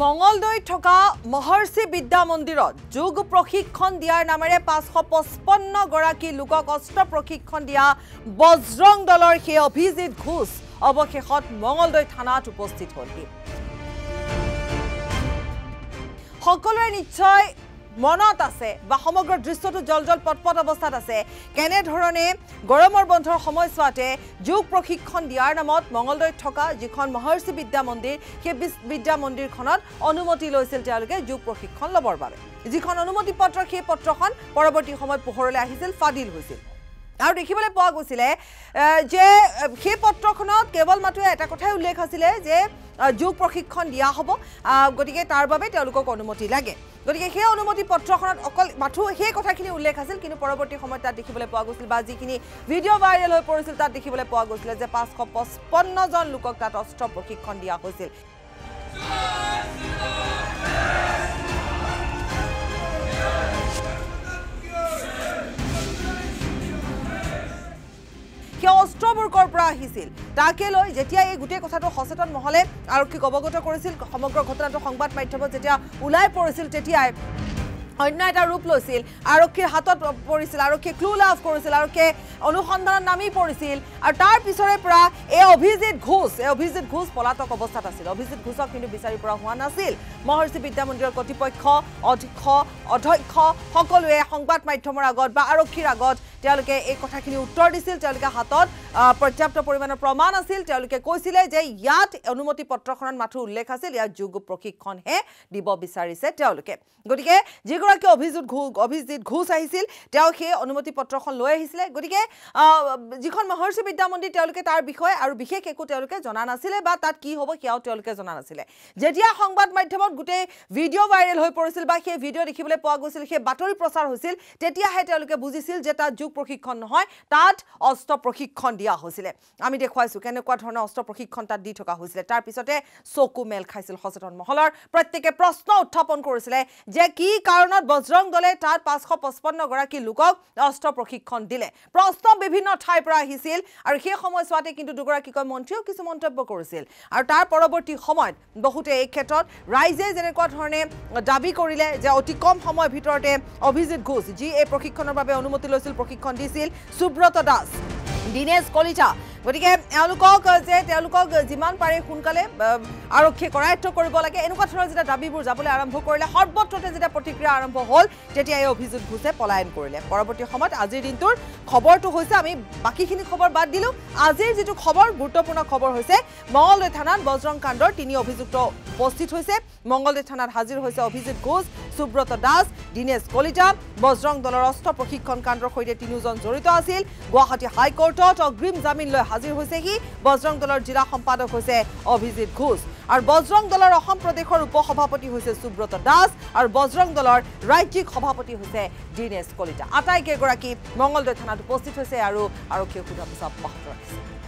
থকা মহৰ্ষি বিদ্যা মন্দিৰত যোগ প্ৰশিক্ষণ দিয়াৰ নামেৰে পাঁচশ পঁচপন্নগৰাকী লোকক অস্ত্ৰ প্ৰশিক্ষণ দিয়া বজৰং দলৰ সেই অভিজিত ঘোষ অৱশেষত মঙলদৈ থানাত উপস্থিত হ'লহি। সকলোৰে নিশ্চয় মনত আছে বা সমগ্ৰ দৃশ্যটো জল জল পটপট অৱস্থাত আছে। কেনেধৰণে গৰমৰ বন্ধৰ সময়ছোৱাতে যোগ প্ৰশিক্ষণ দিয়াৰ নামত মঙলদৈত থকা যিখন মহৰ্ষি বিদ্যা মন্দিৰ সেই বিদ্যা মন্দিৰখনত অনুমতি লৈছিল তেওঁলোকে যোগ প্ৰশিক্ষণ ল'বৰ বাবে। যিখন অনুমতি পত্ৰ সেই পত্ৰখন পৰৱৰ্তী সময়ত পোহৰলৈ আহিছিল ফাদিল হৈছিল। আৰু দেখিবলৈ পোৱা গৈছিলে যে সেই পত্ৰখনত কেৱল মাত্ৰ এটা কথাই উল্লেখ আছিলে যে যোগ প্ৰশিক্ষণ দিয়া হ'ব। গতিকে তাৰ বাবে তেওঁলোকক অনুমতি লাগে। গতিকে সেই অনুমতি পত্ৰখনত অকল মাথো সেই কথাখিনি উল্লেখ আছিল কিন্তু পৰৱৰ্তী সময়ত তাত দেখিবলৈ পোৱা গৈছিল বা যিখিনি ভিডিঅ' ভাইৰেল হৈ পৰিছিল তাত দেখিবলৈ পোৱা গৈছিলে যে পাঁচশ পঁচপন্নজন লোকক তাত অস্ত্ৰ প্ৰশিক্ষণ দিয়া হৈছিল। সেই অস্ত্ৰবোৰ ক'ৰ পৰা আহিছিল। তাকে লৈ যেতিয়া এই গোটেই কথাটো সচেতন মহলে আৰক্ষীক অৱগত কৰিছিল সমগ্ৰ ঘটনাটো সংবাদ মাধ্যমত যেতিয়া ওলাই পৰিছিল তেতিয়াই অন্য এটা ৰূপ লৈছিল। আৰক্ষীৰ হাতত পৰিছিল আৰক্ষীয়ে ক্লু লাভ কৰিছিল আৰক্ষীয়ে অনুসন্ধানত নামি পৰিছিল আৰু তাৰ পিছৰে পৰা এই অভিজিত ঘোষ এই অভিজিত ঘোষ পলাতক অৱস্থাত আছিল। অভিজিত ঘোষক কিন্তু বিচাৰি পৰা হোৱা নাছিল। মহৰ্ষি বিদ্যা মন্দিৰৰ কৰ্তৃপক্ষ অধ্যক্ষ অধ্যক্ষ সকলোৱে সংবাদ মাধ্যমৰ আগত বা আৰক্ষীৰ আগত তেওঁলোকে এই কথাখিনি উত্তৰ দিছিল তেওঁলোকে হাতত পৰ্যাপ্ত পৰিমাণৰ প্ৰমাণ আছিল। তেওঁলোকে কৈছিলে যে ইয়াত অনুমতি পত্ৰখনত মাথো উল্লেখ আছিল ইয়াত যোগ প্ৰশিক্ষণহে দিব বিচাৰিছে তেওঁলোকে। গতিকে যিগৰাকী অভিজিত ঘোষ অভিজিত ঘোষ আহিছিল তেওঁ সেই অনুমতি পত্ৰখন লৈ আহিছিলে। গতিকে যিখন মহৰ্ষি বিদ্যা মন্দিৰ তেওঁলোকে তাৰ বিষয়ে আৰু বিশেষ একো তেওঁলোকে জনা নাছিলে বা তাত কি হ'ব সেয়াও তেওঁলোকে জনা নাছিলে। যেতিয়া সংবাদ মাধ্যমত গোটেই ভিডিঅ' ভাইৰেল হৈ পৰিছিল বা সেই ভিডিঅ' দেখিবলৈ পোৱা গৈছিল সেই বাতৰি প্ৰচাৰ হৈছিল তেতিয়াহে তেওঁলোকে বুজিছিল যে তাত যোগ প্ৰশিক্ষণ নহয় তাত অস্ত্ৰ প্ৰশিক্ষণ দিয়া হৈছিলে। আমি দেখুৱাইছোঁ কেনেকুৱা ধৰণৰ অস্ত্ৰ প্ৰশিক্ষণ তাত দি থকা হৈছিলে। তাৰপিছতে চকু মেল খাইছিল সচেতন মহলৰ। প্ৰত্যেকে প্ৰশ্ন উত্থাপন কৰিছিলে যে কি কাৰণত বজৰং দলে তাত পাঁচশ পঁচপন্নগৰাকী লোকক অস্ত্ৰ প্ৰশিক্ষণ দিলে। প্ৰশ্ন বিভিন্ন ঠাইৰ পৰা আহিছিল আৰু সেই সময়ছোৱাতে কিন্তু দুগৰাকীকৈ মন্ত্ৰীয়েও কিছু মন্তব্য কৰিছিল। আৰু তাৰ পৰৱৰ্তী সময়ত বহুতে এই ক্ষেত্ৰত ৰাইজে যেনেকুৱা ধৰণে দাবী কৰিলে যে অতি কম সময়ৰ ভিতৰতে অভিজিত ঘোষ যি এই প্ৰশিক্ষণৰ বাবে অনুমতি লৈছিল প্ৰশিক্ষণ দিছিল সুব্ৰত দাস দীনেশ কলিতা গতিকে এওঁলোকক যে তেওঁলোকক যিমান পাৰে সোনকালে আৰক্ষীয়ে কৰায়ত্ব কৰিব লাগে। এনেকুৱা ধৰণৰ যেতিয়া দাবীবোৰ যাবলৈ আৰম্ভ কৰিলে সৰ্বত্ৰতে যেতিয়া প্ৰতিক্ৰিয়া আৰম্ভ হ'ল তেতিয়া এই অভিজিত ঘোষে পলায়ন কৰিলে। পৰৱৰ্তী সময়ত আজিৰ দিনটোৰ খবৰটো হৈছে আমি বাকীখিনি খবৰ বাদ দিলোঁ। আজিৰ যিটো খবৰ গুৰুত্বপূৰ্ণ খবৰ হৈছে মঙলদৈ থানাত বজৰং কাণ্ডৰ তিনি অভিযুক্ত উপস্থিত হৈছে। মঙলদৈ থানাত হাজিৰ হৈছে অভিজিত ঘোষ সুব্ৰত দাস দীনেশ কলিতা। বজৰং দলৰ অস্ত্ৰ প্ৰশিক্ষণ কাণ্ডৰ সৈতে তিনিওজন জড়িত আছিল। গুৱাহাটী হাইকোৰ্টত অগ্ৰিম জামিন লৈ হাজিৰ হৈছেহি। বজৰং দলৰ জিলা সম্পাদক হৈছে অভিজিত ঘোষ। আৰু বজৰং দলৰ অসম প্ৰদেশৰ উপ সভাপতি হৈছে সুব্ৰত দাস আৰু বজৰং দলৰ ৰাজ্যিক সভাপতি হৈছে দীনেশ কলিতা। আটাইকেইগৰাকী মঙলদৈ থানাত উপস্থিত হৈছে আৰু আৰক্ষীয়ে সোধা পোছা অব্যাহত ৰাখিছে